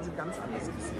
Ganze ganz anders gesehen.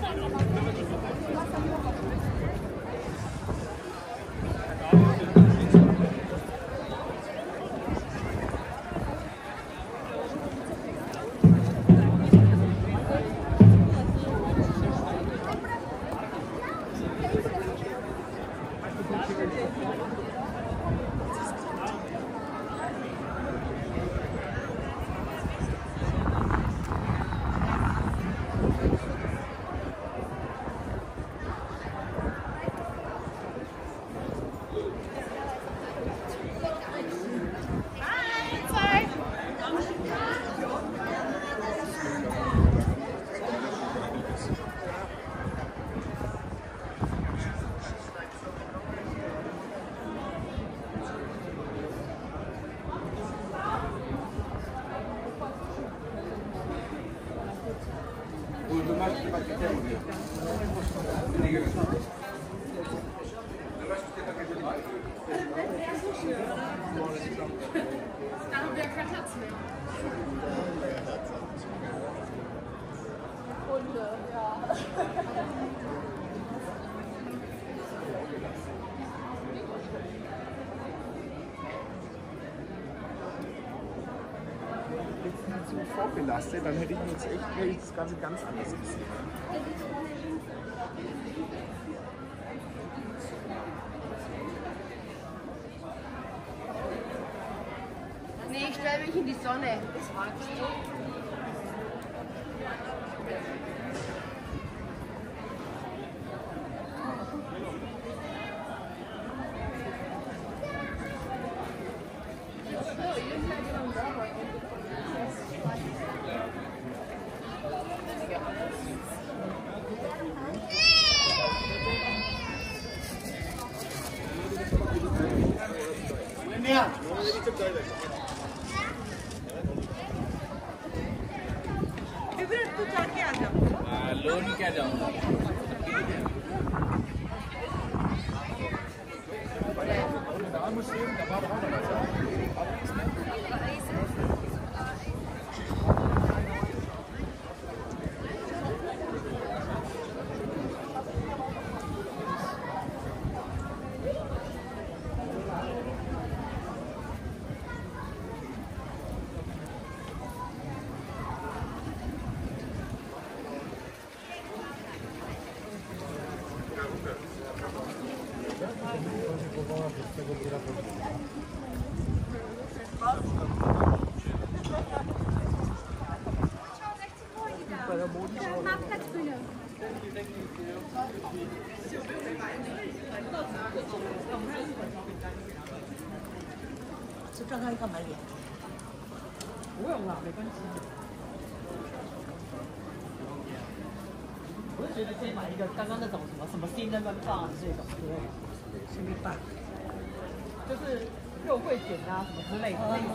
看见吗？Vorbelastet, dann hätte ich jetzt echt das Ganze ganz anders gesehen. Nee, ich stelle mich in die Sonne. Loan क्या जाऊँगा? 累累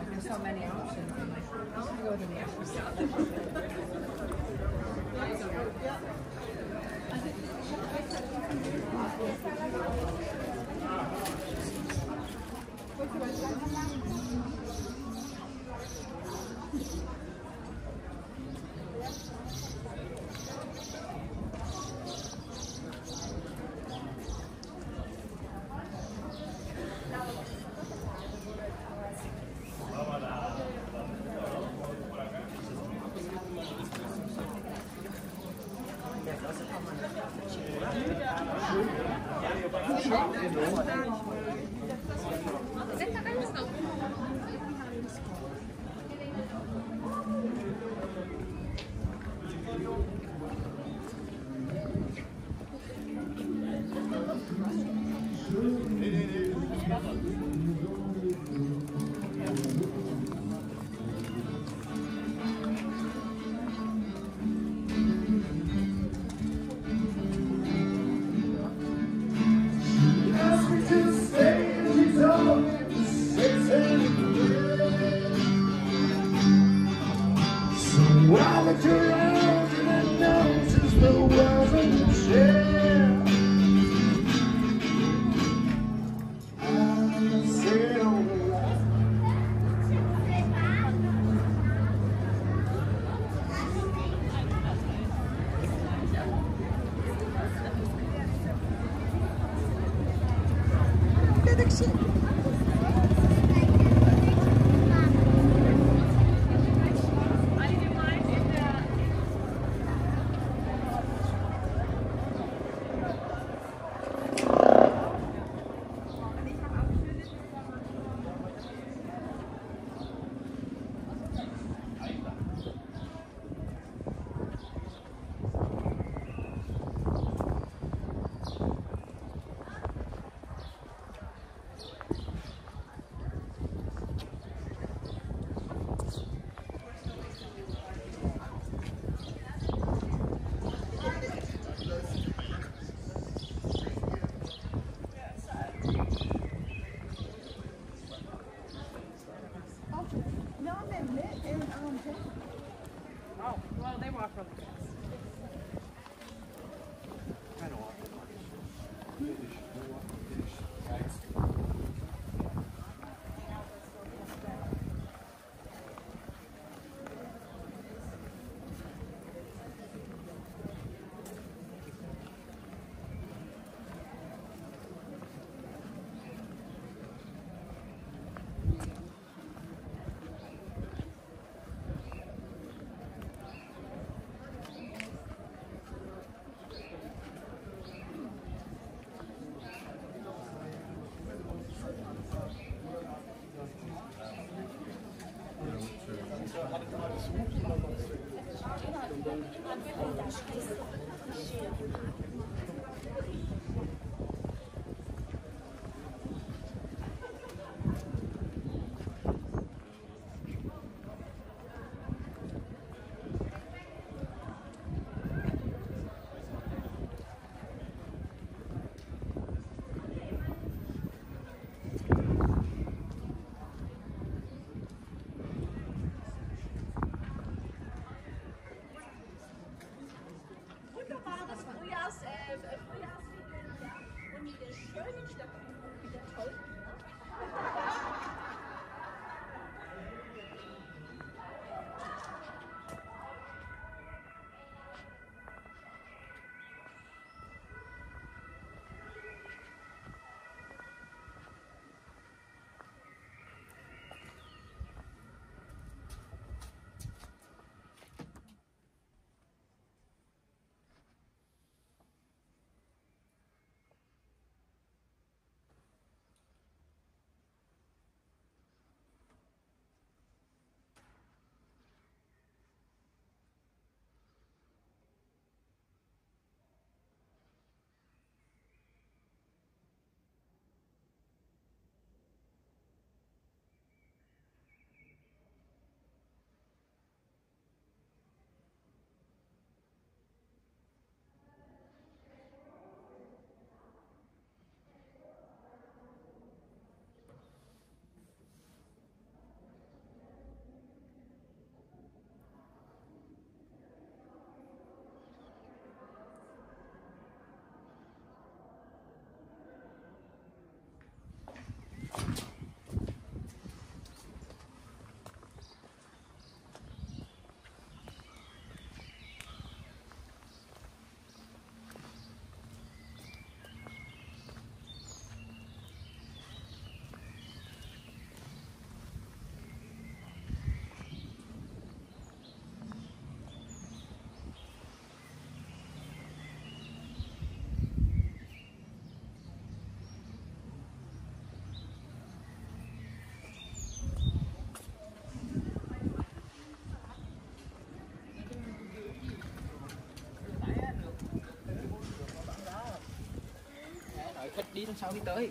like there's so many options. I'm like, I want to go to the Apple Shop. Đợi khách đi lần sau đi tới?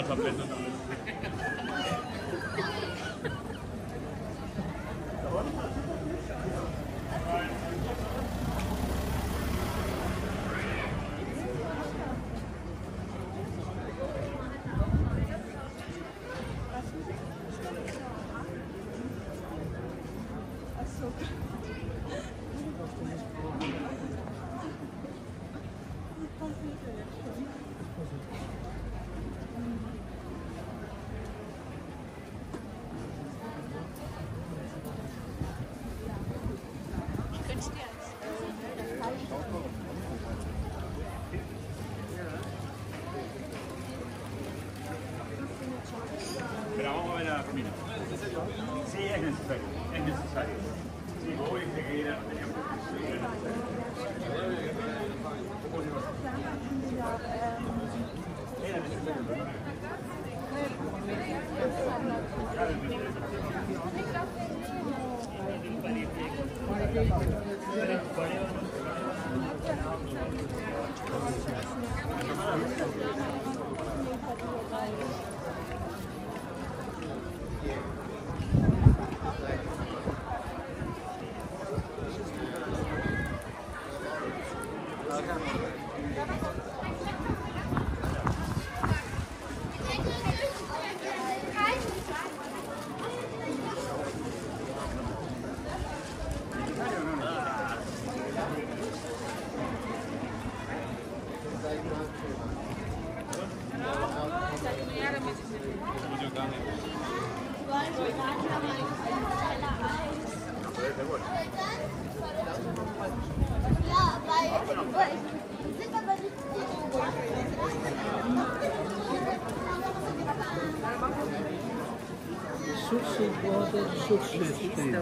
Ja, Yeah. Schutzschild stehen.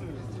Gracias.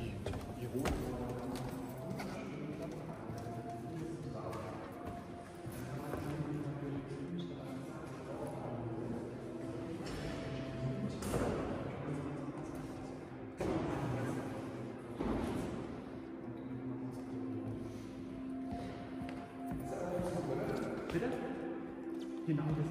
you know,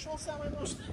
нашел самый нужный.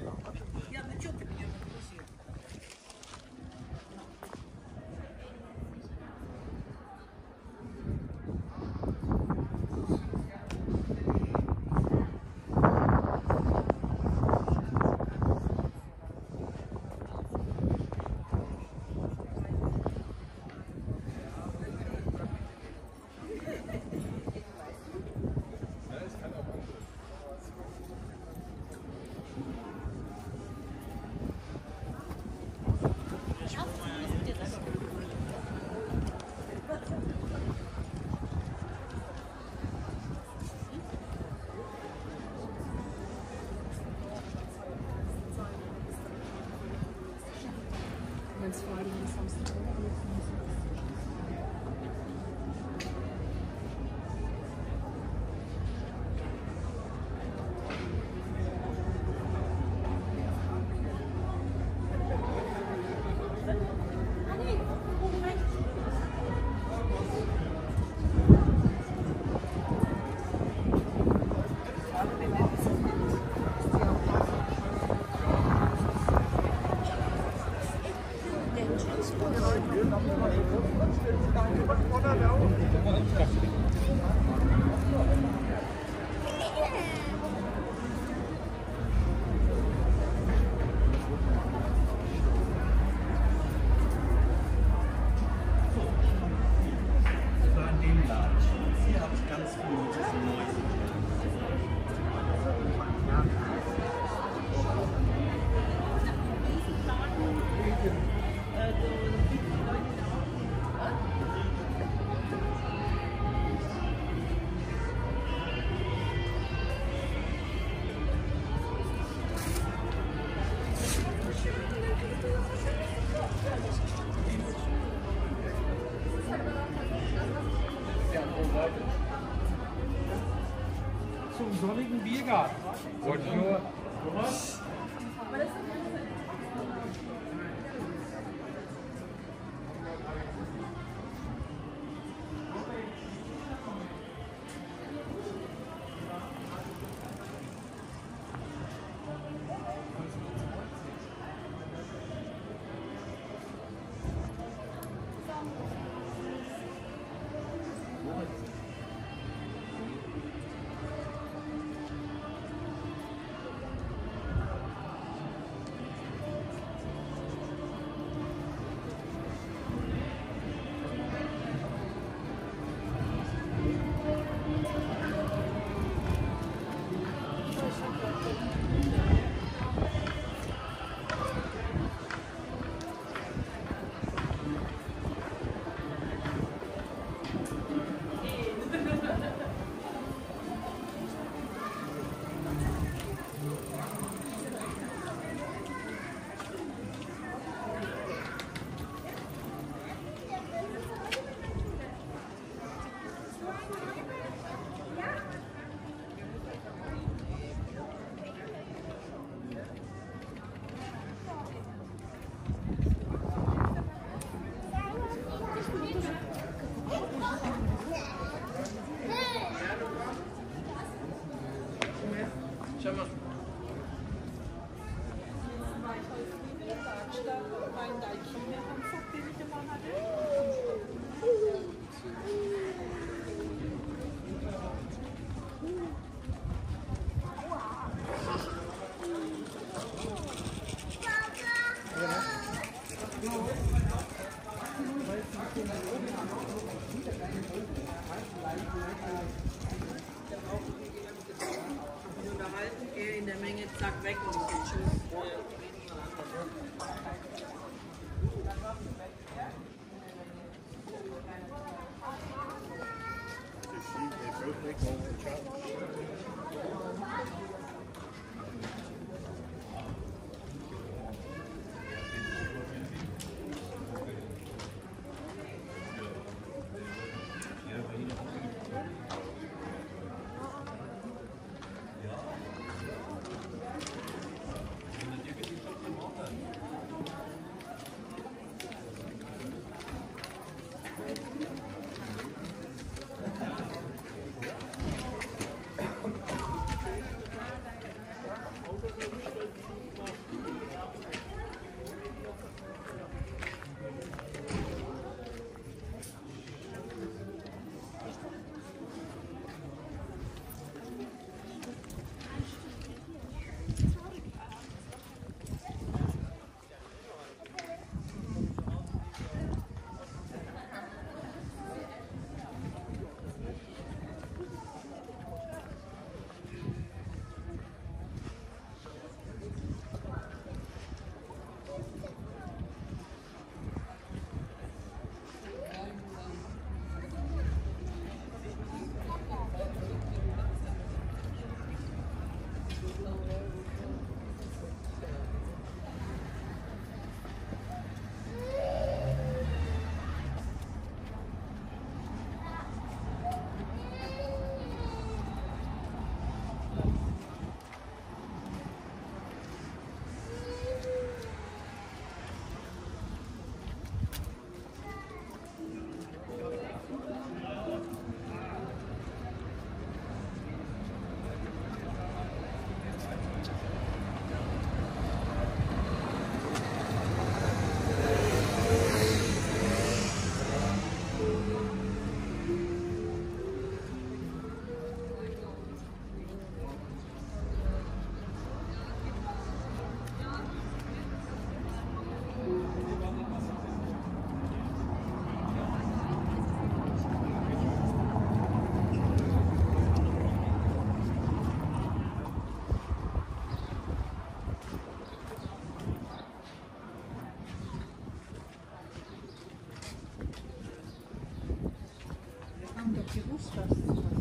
stress.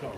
Schau.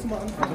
nächsten Mal anfangen.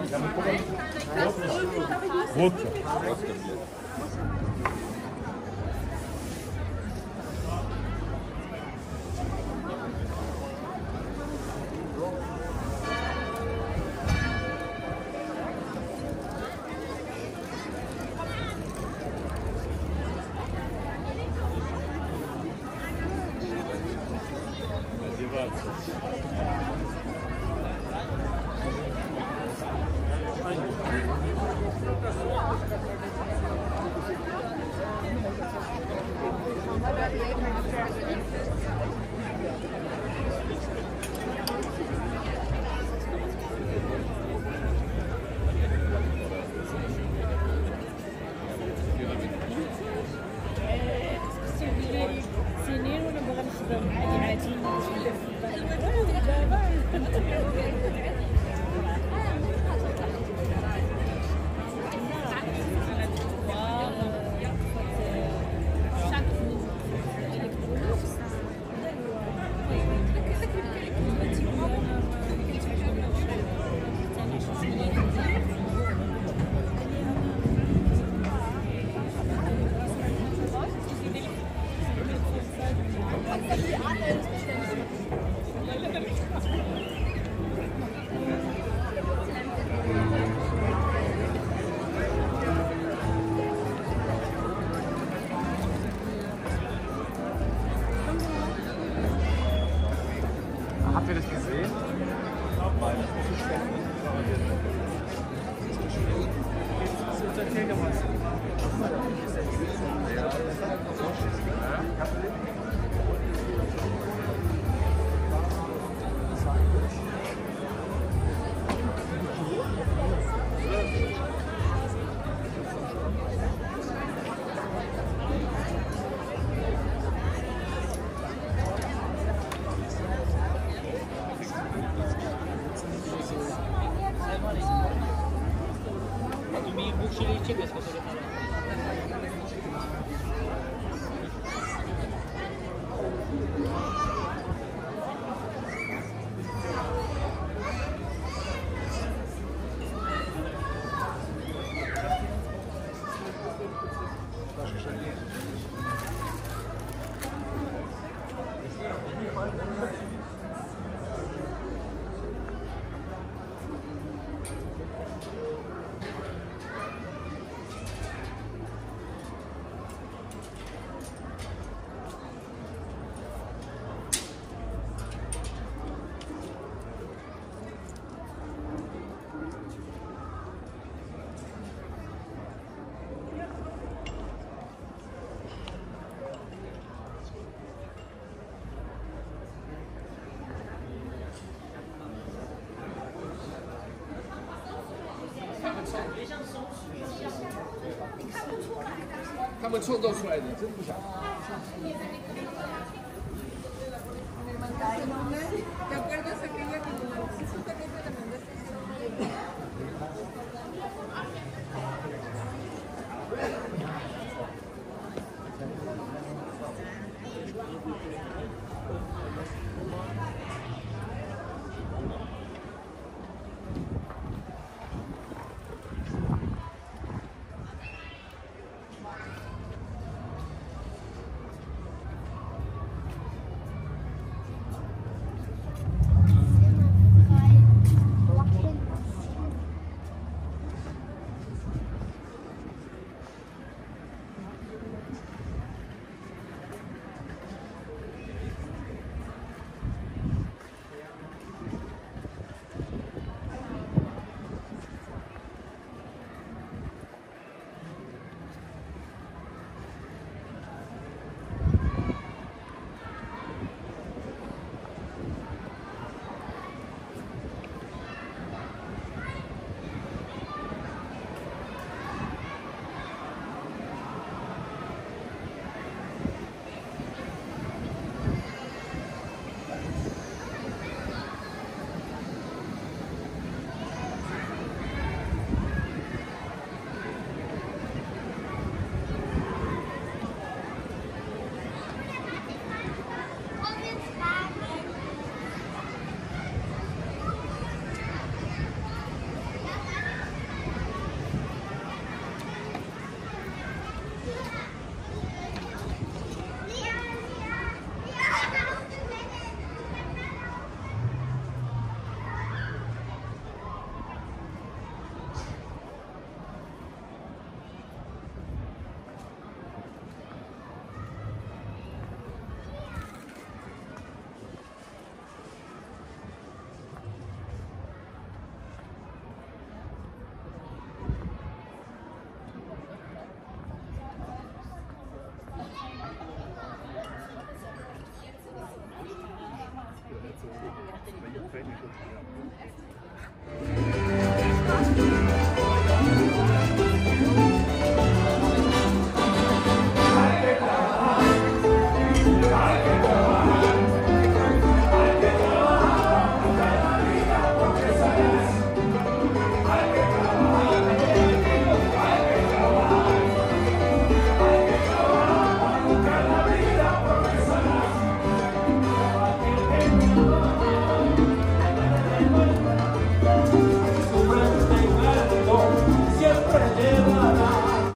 そ秒しか取。们创造出来的，真不想。